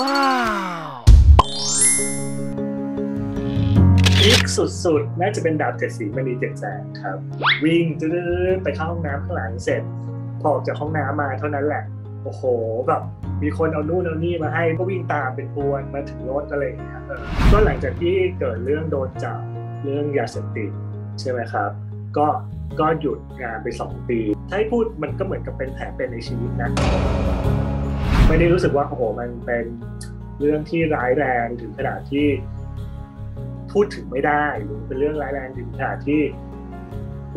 ว้าวพีคสุดๆ น่าจะเป็นดาบเจ็ดสีมณีเจ็ดแสงครับ วิ่งจืดๆไปเข้าห้องน้ำข้างหลังเสร็จ พอออกจากห้องน้ำมาเท่านั้นแหละ โอ้โหแบบมีคนเอานู่นเอานี่มาให้ก็วิ่งตามเป็นพวนมาถึงรถอะไรอย่างเงี้ยก็หลังจากที่เกิดเรื่องโดนจับเรื่องยาเสพติดใช่ไหมครับ ก็ก็หยุดงานไปสองปี ถ้าให้พูดมันก็เหมือนกับเป็นแผลเป็นในชีวิตนะ ไม่ได้รู้สึกว่าโอ้โหมันเป็นเรื่องที่ร้ายแรงถึงขนาดที่พูดถึงไม่ได้หรือเป็นเรื่องร้ายแรงถึงขนาดที่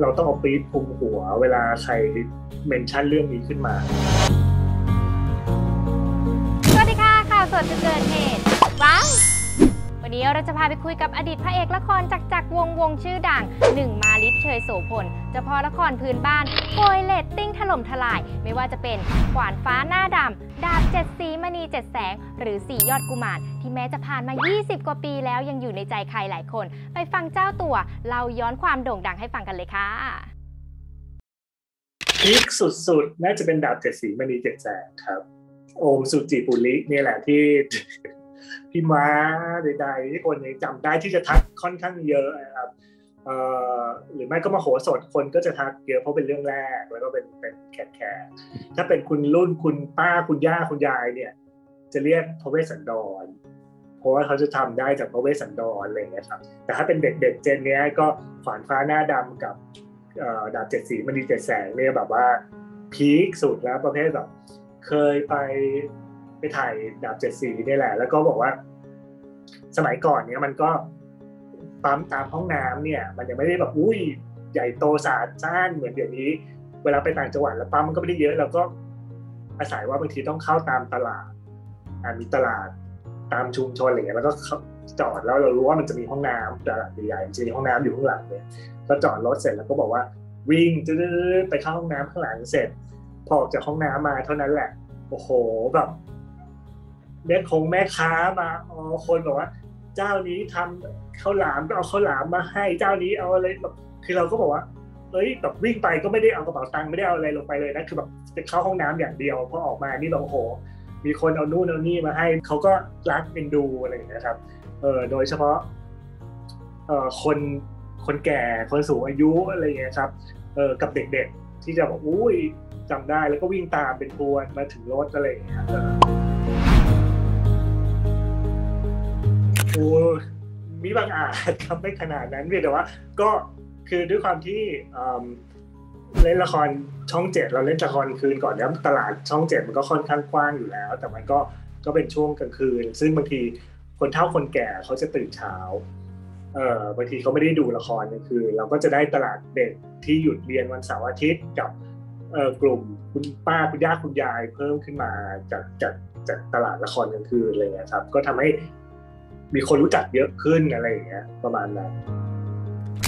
เราต้องเอาปี๊บคุมหัว เวลาใครเมนชั่นเรื่องนี้ขึ้นมา สวัสดีค่ะข่าวสดจะเกิดเหตุว้าว วันนี้เราจะพาไปคุยกับอดีตพระเอกละครจากจากวงวงชื่อดังหนึ่งมาลิศเชยโสพลเจ้าพ่อละครพื้นบ้านโกยเรตติ้งถล่มทลาย ไม่ว่าจะเป็นขวานฟ้าหน้าดำ ดาบเจ็ดสีมณีเจ็ดแสง หรือสี่ยอดกุมารที่แม้จะผ่านมา 20 กว่าปีแล้วยังอยู่ในใจใครหลายคน ไปฟังเจ้าตัวเล่าย้อนความโด่งดังให้ฟังกันเลยค่ะ peak สุดๆ น่าจะเป็นดาบเจ็ดสีมณีเจ็ดแสงครับ โอมสุจิปุลิเนี่ยแหละที่ พี่ม้าใดๆที่คนยังจำได้ที่จะทักค่อนข้างเยอะนะครับหรือไม่ก็มาโหสดคนก็จะทักเยอะเพราะเป็นเรื่องแรกแล้วก็เป็นเป็นแขกแขกถ้าเป็นคุณรุ่นคุณป้าคุณย่าคุณยายเนี่ย จะเรียกพระเวสสันดรเพราะว่าเขาจะทำได้จากพระเวสสันดรอะไรเงี้ยครับแต่ถ้าเป็นเด็กๆเจนเนี้ยก็ขวานฟ้าหน้าดำกับดาบเจ็ดสีมณีเจ็ดแสงเนี่ยแบบว่าพีคสุดแล้วประเภทแบบ เคยไป ถ่ายดาบเจ็ดสีนี่แหละ แล้วก็บอกว่า สมัยก่อนเนี่ยมันก็ปั๊มตามห้องน้ำเนี่ย มันยังไม่ได้แบบอุ้ยใหญ่โตสะอาดซ่านเหมือนเดี๋ยวนี้ เวลาไปต่างจังหวัดแล้วปั๊มมันก็ไม่ได้เยอะเราก็อาศัยว่าบางทีต้องเข้าตามตลาดมีตลาดตามชุมชนอะไรเงี้ยแล้วก็จอดแล้วเรารู้ว่ามันจะมีห้องน้ำตลาดใหญ่ๆจะมีห้องน้ำอยู่ข้างหลังเนี่ยก็จอดรถเสร็จแล้วก็บอกว่าวิ่งจืดไปเข้าห้องน้ำข้างหลังเสร็จพอออกจากห้องน้ำมาเท่านั้นแหละ โอ้โหแบบ แม่คงแม่ค้ามาอ๋อคนบอกว่า เจ้านี้ทำข้าวหลามก็เอาข้าวหลามมาให้ เจ้านี้เอาอะไรแบบคือเราก็บอกว่าเอ้ยแบบวิ่งไปก็ไม่ได้เอากระเป๋าตังค์ไม่ได้เอาอะไรลงไปเลยนะคือแบบจะเข้าห้องน้ำอย่างเดียวพอออกมานี่แบบโห มีคนเอานู่นเอานี่มาให้เขาก็รักเป็นดูอะไรอย่างเงี้ยครับเออโดยเฉพาะเอ่อคนคนแก่คนสูงอายุอะไรอย่างเงี้ยครับเออกับเด็กๆ ที่จะบอกอุ้ยจำได้แล้วก็วิ่งตามเป็นพวนมาถึงรถอะไรอย่างเงี้ย โอ้มีบางอาจครับไม่ขนาดนั้นเพียงแต่ว่า ก็คือด้วยความที่เล่นละครช่องเจ็ดเราเล่นละครคืนก่อนแล้วตลาดช่องเจ็ดมันก็ค่อนข้างกว้างอยู่แล้ว แต่มันก็ก็เป็นช่วงกลางคืน ซึ่งบางทีคนเฒ่าคนแก่เขาจะตื่นเช้าเอ่อบางทีเขาไม่ได้ดูละครกลางคืนเราก็จะได้ตลาดเด็กที่หยุดเรียนวันเสาร์อาทิตย์กับเอ่อกลุ่มคุณป้าคุณย่าคุณยายเพิ่มขึ้นมาจากจากจากตลาดละครกลางคืนอะไรเงี้ยครับ ก็ทำให้ มีคนรู้จักเยอะขึ้นอะไรอย่างเงี้ยประมาณนั้น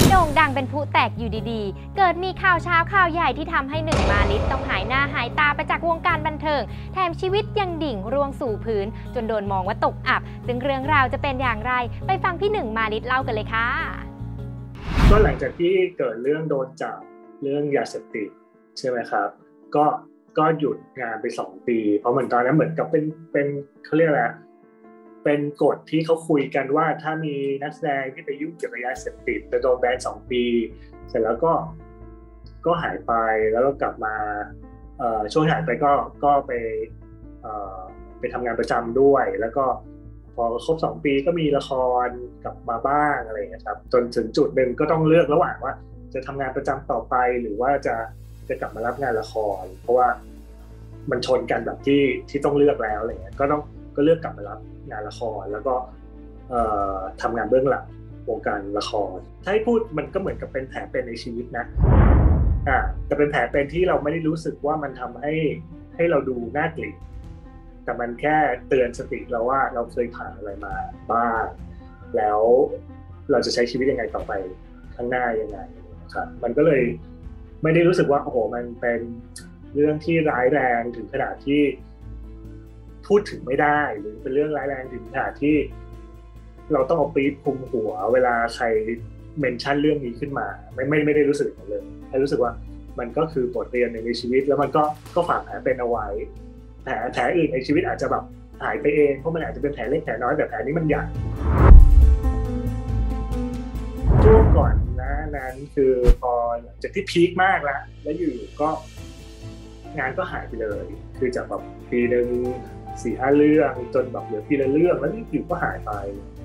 โด่งดังเป็นผู้แตกอยู่ดีๆ เกิดมีข่าวเช้าข่าวใหญ่ที่ทำให้หนึ่งมาลิศต้องหายหน้าหายตาไปจากวงการบันเทิง แถมชีวิตยังดิ่งร่วงสู่พื้น จนโดนมองว่าตกอับ ซึ่งเรื่องราวจะเป็นอย่างไร ไปฟังพี่หนึ่งมาลิศเล่ากันเลยค่ะ ก็หลังจากที่เกิดเรื่องโดนจับเรื่องยาเสพติดใช่ไหมครับ ก็ก็หยุดงานไปสองปี เพราะเหมือนตอนนั้นเหมือนกับเป็นเป็นเขาเรียกอะไรอะ เป็นกฎที่เขาคุยกันว่าถ้ามีนักแสดงที่ไปยุ่งเกี่ยวกับยาเสพติดจะโดนแบนสองปี เสร็จแล้วก็ก็หายไปแล้วก็กลับมาช่วงหายไปก็ก็ไปไปทำงานประจำด้วย แล้วก็พอครบสองปีก็มีละครกลับมาบ้างอะไรอย่างนี้ครับจนถึงจุดหนึ่งก็ต้องเลือกระหว่างว่า จะทำงานประจำต่อไปหรือว่าจะจะกลับมารับงานละคร เพราะว่ามันชนกันแบบที่ที่ต้องเลือกแล้วอะไรเงี้ยก็ต้อง ก็เลือกกลับมารับงานละครแล้วก็เอ่อทำงานเบื้องหลังวงการละคร ถ้าให้พูดมันก็เหมือนกับเป็นแผลเป็นในชีวิตนะอ่าแต่เป็นแผลเป็นที่เราไม่ได้รู้สึกว่ามันทำให้ให้เราดูน่าเกลียดแต่มันแค่เตือนสติเราว่าเราเคยผ่านอะไรมาบ้างแล้วเราจะใช้ชีวิตยังไงต่อไปข้างหน้ายังไงครับมันก็เลยไม่ได้รู้สึกว่าโอ้โหมันเป็นเรื่องที่ร้ายแรงถึงขนาดที่ พูดถึงไม่ได้ หรือเป็นเรื่องร้ายแรงถึงขนาดที่ เราต้องเอาปี๊บคุมหัว เวลาใครเมนชั่นเรื่องนี้ขึ้นมา ไม่ไม่ไม่ได้รู้สึกอย่างนั้นเลยแค่รู้สึกว่ามันก็คือบทเรียนในชีวิต แล้วมันก็ก็ฝากแผลเป็นเอาไว้แผลแผลอื่นในชีวิตอาจจะแบบหายไปเองเพราะมันอาจจะเป็นแผลเล็กแผลน้อยแต่แผลนี้มันใหญ่ช่วงก่อนนะนั้นคือพอหลังจากที่พีคมากแล้วแล้วอยู่ก็งานก็หายไปเลย คือจากแบบปีหนึ่ง สี่ห้าเรื่องจนแบบเหลือปีละเรื่องแล้วอยู่ก็หายไป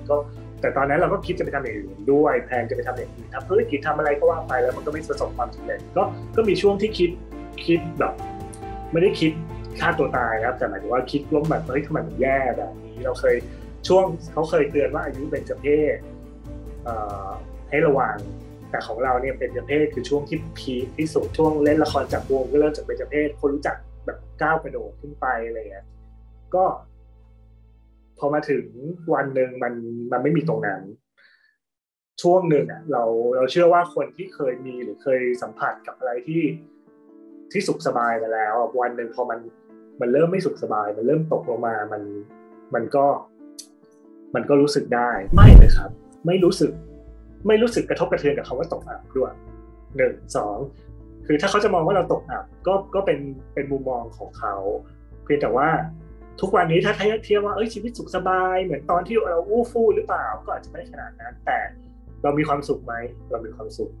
ก็แต่ตอนนั้นเราก็คิดจะไปทำอย่างอื่นด้วยแพนจะไปทำอย่างอื่นทำธุรกิจทำอะไรก็ว่าไปแล้วมันก็ไม่ประสบความสำเร็จก็ก็มีช่วงที่คิดคิดแบบไม่ได้คิดฆ่าตัวตายครับแต่หมายถึงว่าคิดล้มแบบเฮ้ยทำไมมันแย่แบบนี้เราเคยช่วงเขาเคยเตือนว่าอายุเป็นจเพศให้ระวังแต่ของเราเนี่ยเป็นจเพศคือช่วงที่พีคที่สุดช่วงเล่นละครจากวงก็เริ่มจากเป็นจเพศคนรู้จักแบบก้าวกระโดดขึ้นไปอะไรเงี้ย ก็ พอมาถึงวันหนึ่งมันมันไม่มีตรงนั้น ช่วงหนึ่งอะเราเราเชื่อว่าคนที่เคยมีหรือเคยสัมผัสกับอะไรที่ที่สุขสบายมาแล้ว วันหนึ่งพอมันมันเริ่มไม่สุขสบาย มันเริ่มตกลงมามันมันก็ มันก็รู้สึกได้ไม่เลยครับ ไม่รู้สึก ไม่รู้สึกกระทบกระเทือนกับคาว่าตกอับด้วยหนึ่งสองคือถ้าเขาจะมองว่าเราตกอับก็ก็เป็นเป็นมุมมองของเขา เพียงแต่ว่า ทุกวันนี้ถ้าเทียบว่าเอ้ยชีวิตสุขสบาย เหมือนตอนที่เราอู้ฟู่หรือเปล่าก็อาจจะไม่ขนาดนั้น แต่เรามีความสุขไหมเรามีความสุข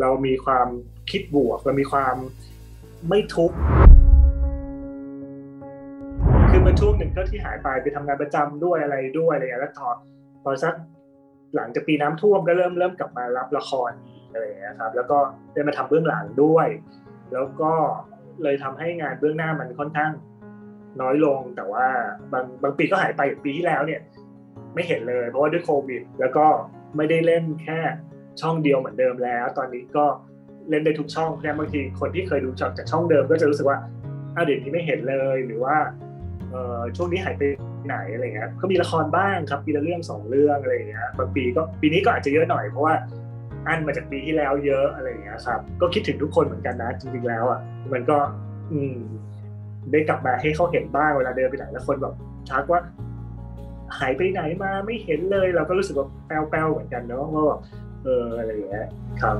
เรามีความคิดบวก เรามีความไม่ทุกข์คือมันช่วงหนึ่งก็ที่หายไปไปทำงานประจำด้วยอะไรด้วยอะไรอย่างเงี้แล้วพอพอสักหลังจากปีน้ำท่วมก็เริ่มเริ่มกลับมารับละครอะไรอย่างเงี้ยครับ แล้วก็ได้มาทำเบื้องหลังด้วย แล้วก็เลยทำให้งานเบื้องหน้ามันค่อนข้าง น้อยลงแต่ว่าบางบางปีก็หายไปปีที่แล้วเนี่ย ไม่เห็นเลย เพราะว่าด้วยโควิด แล้วก็ไม่ได้เล่นแค่ช่องเดียวเหมือนเดิมแล้ว ตอนนี้ก็เล่นได้ทุกช่องแค่บางทีคนที่เคยดูจากจากช่องเดิมก็จะรู้สึกว่าอ้าเดี๋ยวนี้ไม่เห็นเลยหรือว่าเออช่วงนี้หายไปไหนอะไรเงี้ยก็มีละครบ้างครับปีละเรื่องสองเรื่องอะไรเงี้ยบางปีก็ปีนี้ก็อาจจะเยอะหน่อยเพราะว่าอันมาจากปีที่แล้วเยอะอะไรเงี้ยครับ ก็คิดถึงทุกคนเหมือนกันนะจริงๆแล้วอะมันก็ อืม ได้กลับมาให้เขาเห็นบ้างเวลาเดินไปไหนแล้วคนแบบทักว่า หายไปไหนมาไม่เห็นเลย เราก็รู้สึกว่าแป้วๆเหมือนกันเนาะว่าแบบเอออะไรอย่างเงี้ยครับ